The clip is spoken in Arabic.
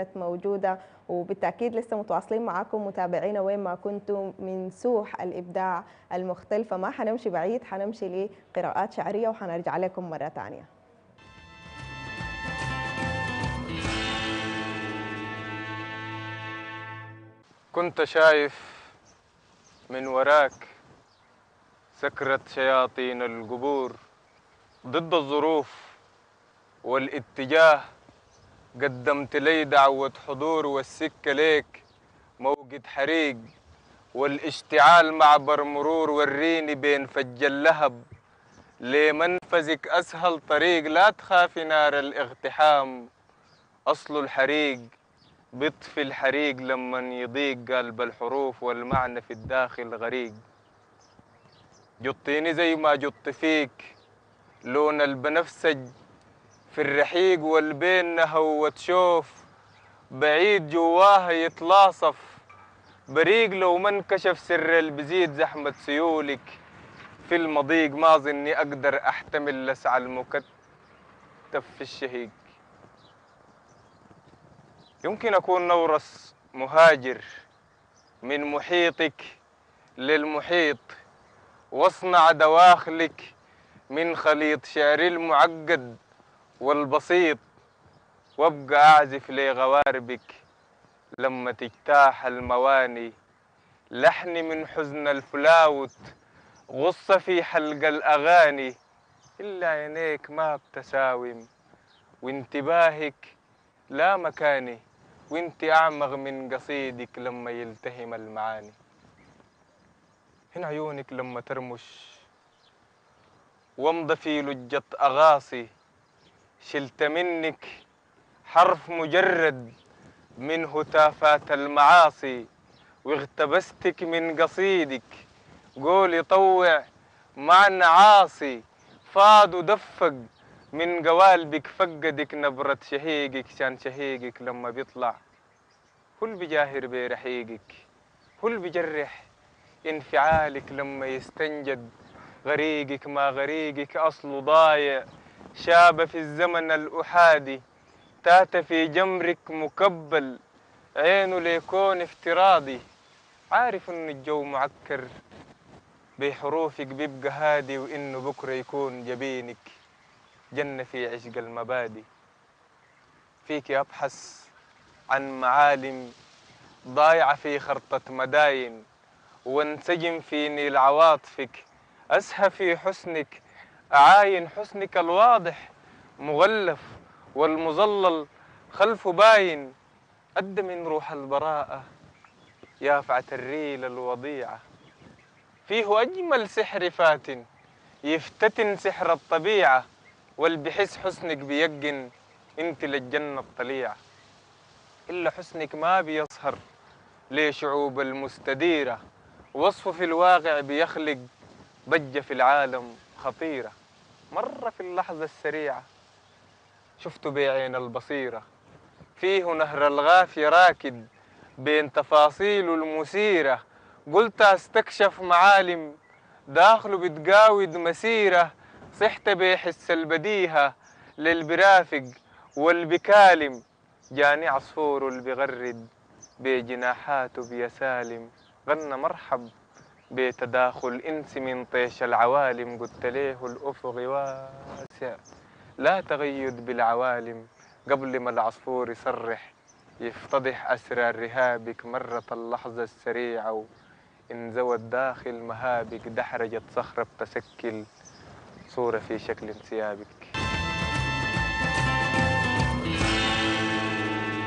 كانت موجودة وبالتأكيد لسه متواصلين معاكم متابعينا وين ما كنتم من سوح الإبداع المختلفة ما حنمشي بعيد حنمشي لقراءات شعرية وحنرجع لكم مرة تانية. كنت شايف من وراك سكرة شياطين القبور ضد الظروف والاتجاه. قدمت لي دعوة حضور والسكة ليك موجد حريق والاشتعال معبر مرور وريني بين فج اللهب. لمنفذك أسهل طريق لا تخافي نار الاغتحام. أصل الحريق بيطفي الحريق لما يضيق قلب الحروف والمعنى في الداخل غريق. جطيني زي ما جط فيك لون البنفسج في الرحيق والبين نهوة شوف بعيد جواها يتلاصف. بريق لو ما انكشف سر البزيد زحمة سيولك. في المضيق ما ظني أقدر أحتمل لسع المكتف في الشهيق. يمكن أكون نورس مهاجر من محيطك للمحيط. واصنع دواخلك من خليط شعري المعقد. والبسيط وابقى أعزف لغواربك لما تجتاح المواني. لحني من حزن الفلاوت غصة في حلق الأغاني. إلا عينيك ما بتساوم وانتباهك لا مكاني. وانت أعمق من قصيدك لما يلتهم المعاني. هنا عيونك لما ترمش وامضى في لجة أغاصي. شلت منك حرف مجرد من هتافات المعاصي واغتبستك من قصيدك. قول يطوع معنى عاصي فاد ودفق من قوالبك. فقدك نبرة شهيقك شان شهيقك لما بيطلع. هل بجاهر برحيقك هل بجرح انفعالك لما يستنجد؟ غريقك ما غريقك أصله ضايع. شاب في الزمن الأحادي تات في جمرك مكبل عينه ليكون افتراضي. عارف إن الجو معكر بحروفك بيبقى هادي وإنه بكرة يكون جبينك جنة في عشق المبادئ. فيك أبحث عن معالم ضايعة في خرطة مداين وانسجم في نيل عواطفك أسهى في حسنك أعاين حسنك الواضح مغلف والمظلل خلفه باين. أد من روح البراءة يافعة الريل الوضيعة. فيه أجمل سحر فات يفتتن سحر الطبيعة. والبحس حسنك بيقن انت للجنة الطليعة. إلا حسنك ما بيظهر لشعوب المستديرة. وصفه في الواقع بيخلق ضجة في العالم خطيرة. مرة في اللحظة السريعة شفته بعين البصيرة. فيه نهر الغافية راكد بين تفاصيله المثيرة قلت أستكشف معالم داخله بتقاود مسيرة. صحت بيحس البديهة للبرافق والبكالم. جاني عصفور اللي بغرد بجناحاته بيسالم غنى مرحب بتداخل انس من طيش العوالم قلت ليه الأفق واسع. لا تغيد بالعوالم قبل ما العصفور يصرح يفتضح أسرار رهابك مرة اللحظة السريعة انزوى الداخل مهابك دحرجت صخرة بتسكل صورة في شكل ثيابك